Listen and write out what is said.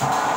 Yes.